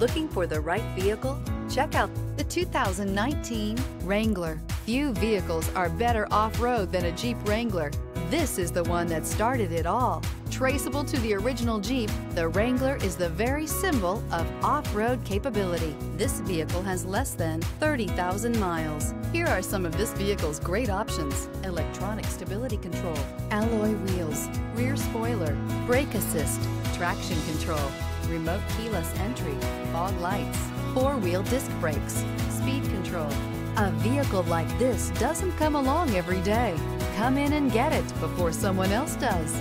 Looking for the right vehicle? Check out the 2019 Wrangler. Few vehicles are better off-road than a Jeep Wrangler. This is the one that started it all. Traceable to the original Jeep, the Wrangler is the very symbol of off-road capability. This vehicle has less than 30,000 miles. Here are some of this vehicle's great options. Electronic stability control, alloy brake assist, traction control, remote keyless entry, fog lights, four-wheel disc brakes, speed control. A vehicle like this doesn't come along every day. Come in and get it before someone else does.